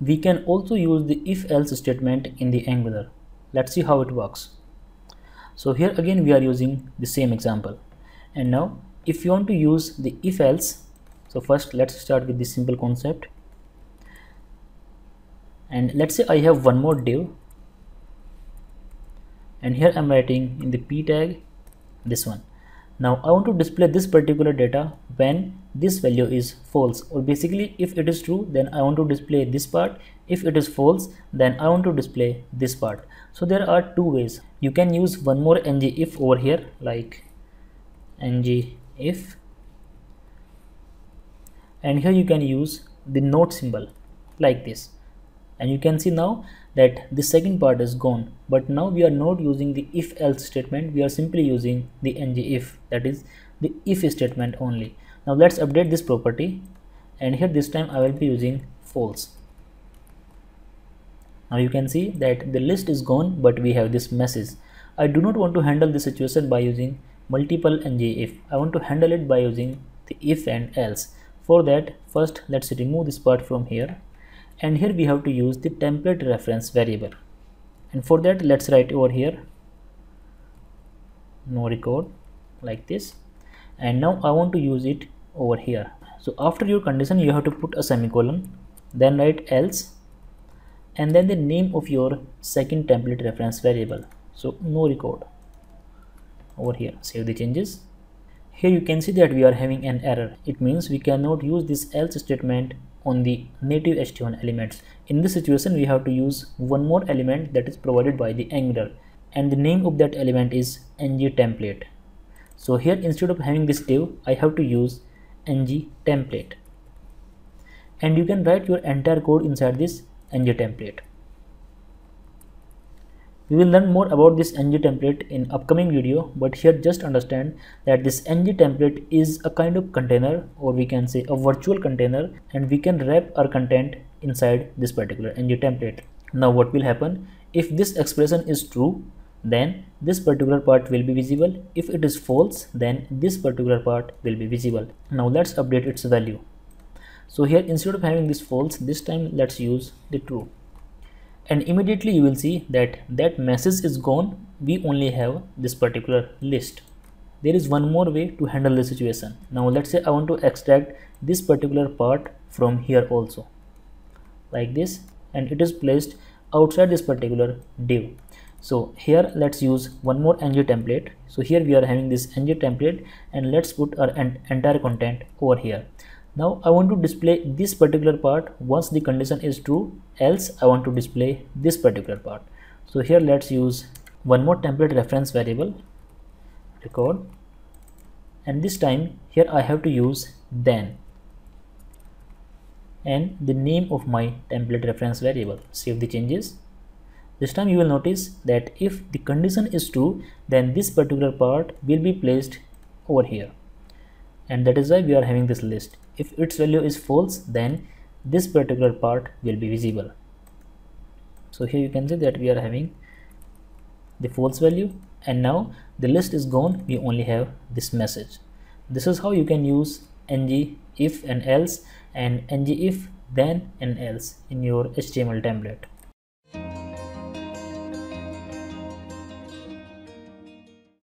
we can also use the if else statement in the Angular. Let's see how it works. So here again we are using the same example. And now if you want to use the if else, so first let's start with the simple concept. And let's say I have one more div and here I'm writing in the p tag this one now I want to display this particular data when this value is false. Or basically if it is true then I want to display this part. If it is false then I want to display this part. So there are two ways. You can use one more ng if over here like ng if and here you can use the note symbol like this and you can see now that the second part is gone. But now we are not using the if else statement. We are simply using the ng if that is the if statement only. Now let's update this property. And here this time I will be using false. Now you can see that the list is gone but we have this message. I do not want to handle this situation by using multiple ng if. I want to handle it by using the if and else. For that first let's remove this part from here and here we have to use the template reference variable. And for that let's write over here no record like this. And now I want to use it over here. So after your condition you have to put a semicolon then write else and then the name of your second template reference variable. So no record. Over here save the changes. Here you can see that we are having an error. It means we cannot use this else statement on the native HTML elements. In this situation, we have to use one more element that is provided by the Angular and the name of that element is ng template. So here instead of having this div, I have to use ng template and you can write your entire code inside this ng template. We will learn more about this ng template in upcoming video but here just understand that this ng template is a kind of container or we can say a virtual container and we can wrap our content inside this particular ng template. Now what will happen if this expression is true then this particular part will be visible if it is false then this particular part will be visible. Now let's update its value. So here instead of having this false this time let's use the true and immediately you will see that that message is gone. We only have this particular list. There is one more way to handle the situation. Now let's say i want to extract this particular part from here also like this and it is placed outside this particular div. So here let's use one more ng template. So here we are having this ng template and let's put our entire content over here now I want to display this particular part. Once the condition is true else I want to display this particular part. So here let's use one more template reference variable. Record. And this time here I have to use then. And the name of my template reference variable. Save the changes. This time you will notice that if the condition is true then this particular part will be placed over here and that is why we are having this list. If its value is false then this particular part will be visible. So here you can see that we are having the false value and now the list is gone. We only have this message. This is how you can use ng if and else and ng if then and else in your html template